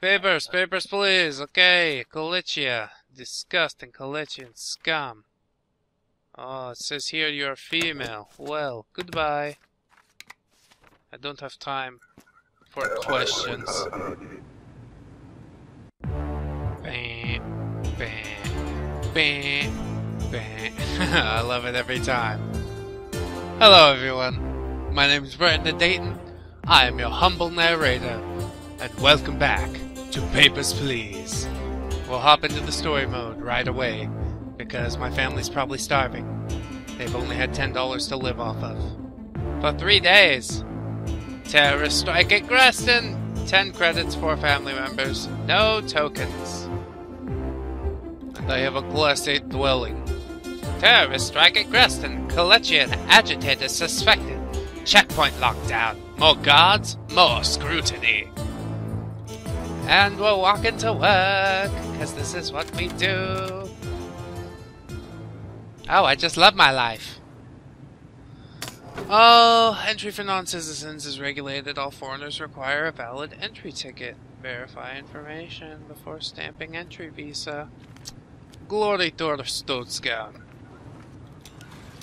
Papers, papers, please. Okay, Kolechia. Disgusting Kolechian scum. Oh, it says here you're female. Well, goodbye. I don't have time for questions. Bam, bam, bam, bam. I love it every time. Hello, everyone. My name is Brandon Dayton. I am your humble narrator, and welcome back to Papers, Please. We'll hop into the story mode right away, because my family's probably starving. They've only had $10 to live off of. For three days. Terrorist strike at Grestin! 10 credits for family members, no tokens. And I have a class 8 dwelling. Terrorist strike at Grestin, Kolechian agitator suspected. Checkpoint lockdown. More guards, more scrutiny. And we're walking to work, because this is what we do. Oh, I just love my life. Oh, entry for non-citizens is regulated. All foreigners require a valid entry ticket. Verify information before stamping entry visa. Glory to Stotska.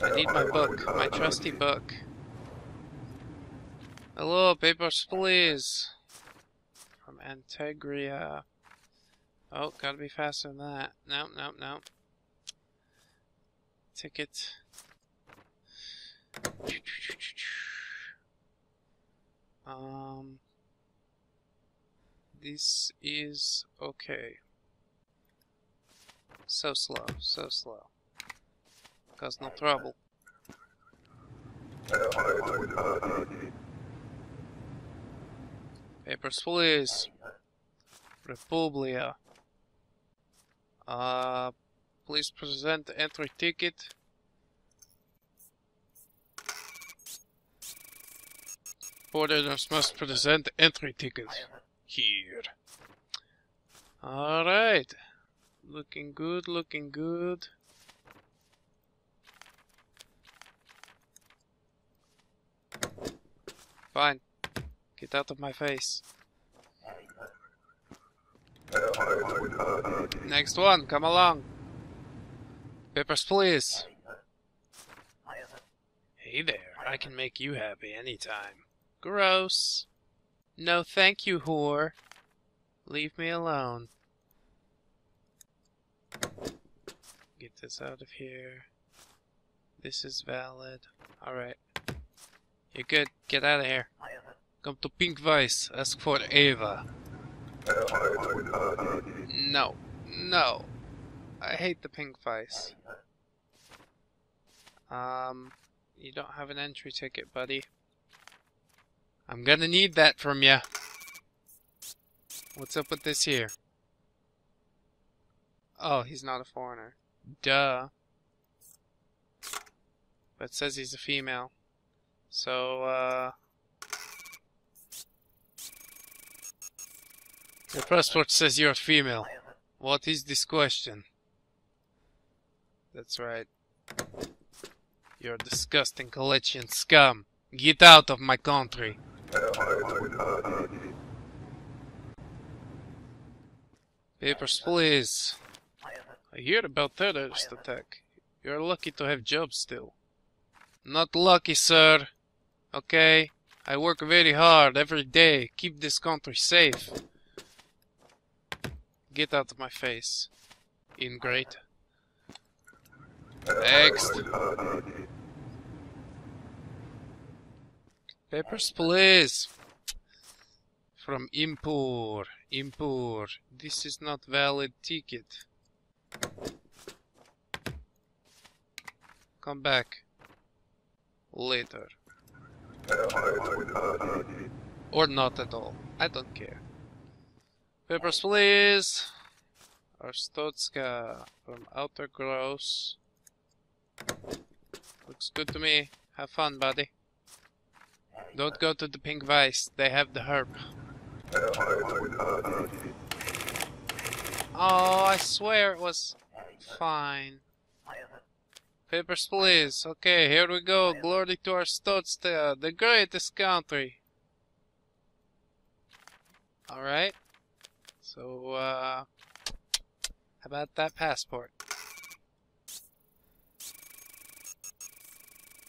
I need my book, my trusty book. Hello, papers, please. From Antegria. Oh, gotta be faster than that. No, no, no. Ticket. Um, this is okay. So slow, so slow. Cause no trouble. Papers, please. Republia. Uh, please present the entry ticket. Foreigners must present entry ticket here. Alright. Looking good, looking good. Fine. Get out of my face. Next one, come along. Peppers, please. Hey there, I can make you happy anytime. Gross. No thank you, whore. Leave me alone. Get this out of here. This is valid. Alright. You're good. Get out of here. Come to Pink Vice. Ask for Ava. No. No. I hate the Pink Vice. Um, you don't have an entry ticket, buddy. I'm gonna need that from you. What's up with this here? Oh, he's not a foreigner. Duh. But says he's a female. So, uh... Your passport says you're female. What is this question? That's right. You're disgusting Kolechian scum. Get out of my country. Papers, please. I hear about terrorist attack. You're lucky to have jobs still. Not lucky, sir. Okay? I work very hard every day. Keep this country safe. Get out of my face. Ingrate. Uh, Next. Uh, Papers, please. From Impor. Impor. This is not valid ticket. Come back. Later. Uh, or not at all. I don't care. Papers, please. Arstotzka from Outer Grouse. Looks good to me. Have fun, buddy. Don't go to the Pink Vice. They have the herb. Oh, I swear it was fine. Papers, please. Okay, here we go. Glory to our the greatest country. Alright. So, uh, how about that passport?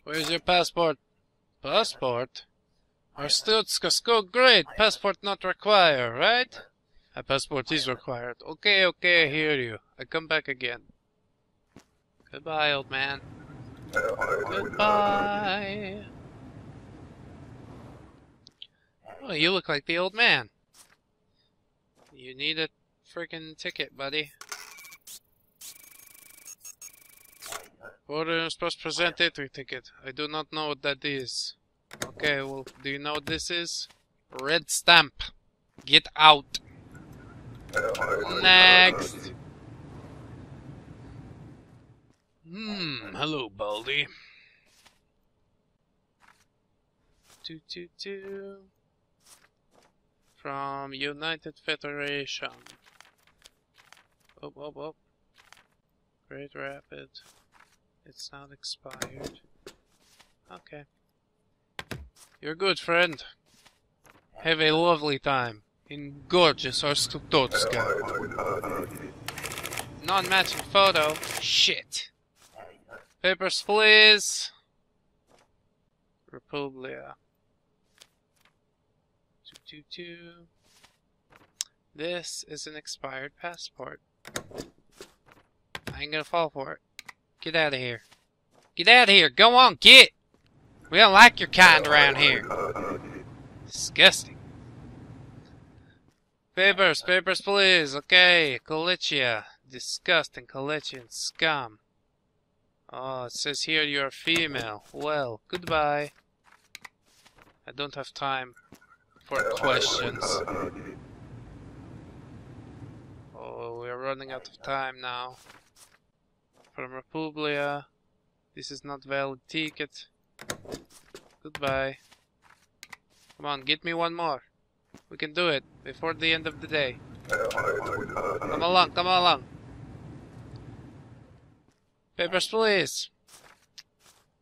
Where's your passport? Passport? Arstotzka school great. Passport not required, right? A passport is required. Okay, okay, I hear you. I come back again. Goodbye, old man. Goodbye. Oh, you look like the old man. You need a freaking ticket, buddy. Order supposed to present entry ticket. I do not know what that is. Okay, well, do you know what this is? Red stamp. Get out. Next. Hmm, hello, Baldy. Two, two, two. From United Federation. Oh, oh, oh. Great Rapid. It's not expired. Okay. You're good, friend. Have a lovely time in gorgeous Arstutotska. Non-matching photo. Shit. Papers, please. Republia. Two, two, two. This is an expired passport. I ain't gonna fall for it. Get out of here. Get out of here. Go on, get! We don't like your kind around here. Disgusting. Papers, papers, please. Okay, Kolechia. Disgusting Kolechian scum. Oh, it says here you're female. Well, goodbye. I don't have time for uh, questions. Uh, uh, oh, we're running out of time now. From Republia. This is not valid ticket. Goodbye. Come on, get me one more. We can do it before the end of the day. Come along, come along. Papers, please.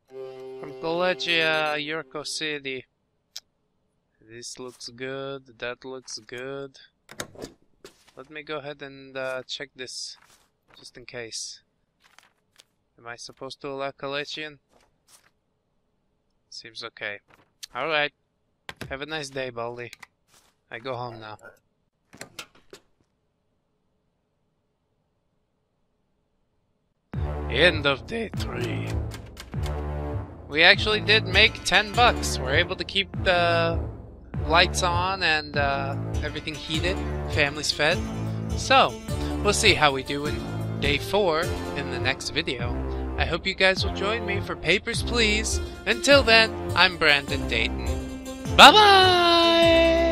From Kolechia, Yurko City. This looks good, that looks good. Let me go ahead and uh, check this, just in case. Am I supposed to allow Kolechian? Seems okay. Alright. Have a nice day, Baldy. I go home now. End of day three. We actually did make 10 bucks. We're able to keep the lights on and uh, everything heated. Families fed. So, we'll see how we do in day four in the next video. I hope you guys will join me for Papers, Please. Until then, I'm Brandon Dayton. Bye bye!